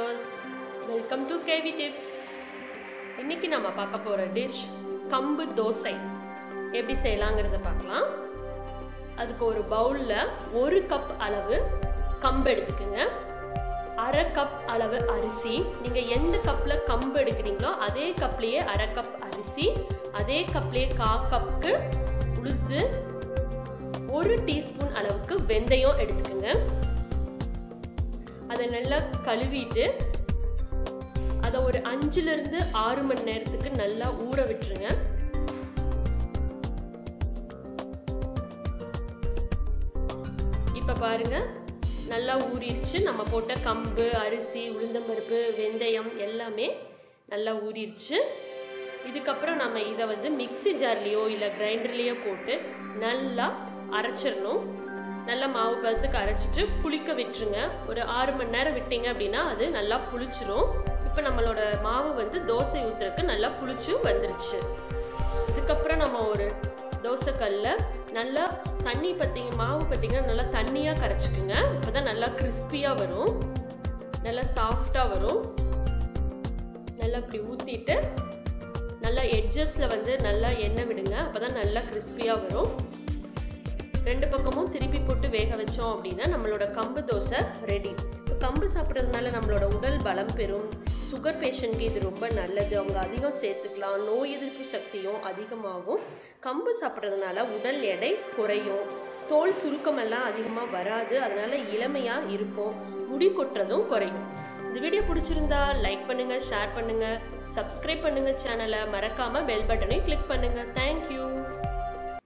Welcome to KV tips இன்னைக்கு நம்ம பார்க்க போற டிஷ் கம்பு தோசை. எப்படி செய்யலாங்கிறத பார்க்கலாம். அதுக்கு ஒரு பவுல்ல ஒரு கப் அளவு கம்பு எடுத்துக்கோங்க. அரை கப் அளவு அரிசி. நீங்க எந்த கப்ல கம்பு எடுக்கிறீங்களோ அதே கப்லயே அரை கப் அரிசி அதே கப்லயே கா கப்புக்கு உளுத்து ஒரு டீஸ்பூன் அளவுக்கு வெந்தயம் எடுத்துக்கோங்க. அதை நல்லா கழுவிட்டு அதை ஒரு அஞ்சுல இருந்து ஆறு மணி நேரத்துக்கு நல்லா ஊற விட்டுருங்க. இப்ப பாருங்க நல்லா ஊறிடுச்சு. நம்ம போட்ட கம்பு அரிசி உளுந்தம்பருப்பு வெந்தயம் எல்லாமே நல்லா ஊறிடுச்சு. இதுக்கப்புறம் நம்ம இதை வந்து மிக்சி ஜார்லேயோ இல்லை கிரைண்டர்லேயோ போட்டு நல்லா அரைச்சிடணும். நல்லா மாவு பதத்துக்கு அரைச்சிட்டு புளிக்க விட்டுருங்க. ஒரு ஆறு மணி நேரம் விட்டீங்க அப்படின்னா அது நல்லா புளிச்சிரும். இப்போ நம்மளோட மாவு வந்து தோசை ஊற்றுறதுக்கு நல்லா புளிச்சு வந்துருச்சு. இதுக்கப்புறம் நம்ம ஒரு தோசைக்கல்ல நல்லா தண்ணி பார்த்தீங்க மாவு பார்த்தீங்கன்னா நல்லா தண்ணியாக கரைச்சிக்குங்க. அப்போதான் நல்லா கிறிஸ்பியாக வரும். நல்லா சாஃப்டாக வரும். நல்லா இப்படி ஊற்றிட்டு நல்லா எட்ஜஸில் வந்து நல்லா எண்ணெய் விடுங்க. அப்போதான் நல்லா கிறிஸ்பியாக வரும். ரெண்டு பக்கமும் திருப்பி போட்டு வேக வச்சோம் அப்படின்னா நம்மளோட கம்பு தோசை ரெடி கம்பு சாப்பிட்றதுனால நம்மளோட உடல் பலம் பெறும். சுகர் பேஷண்ட்க்கு இது ரொம்ப நல்லது. அவங்க அதிகம் சேர்த்துக்கலாம். நோய் எதிர்ப்பு சக்தியும் அதிகமாகும். கம்பு சாப்பிட்றதுனால உடல் எடை குறையும். தோல் சுருக்கமெல்லாம் அதிகமாக வராது. அதனால இளமையாக இருக்கும் முடி கொட்டுறதும் குறையும். இந்த வீடியோ பிடிச்சிருந்தா லைக் பண்ணுங்க ஷேர் பண்ணுங்க. சப்ஸ்கிரைப் பண்ணுங்க சேனலை மறக்காம பெல் பட்டனையும் கிளிக் பண்ணுங்க. தேங்க்யூ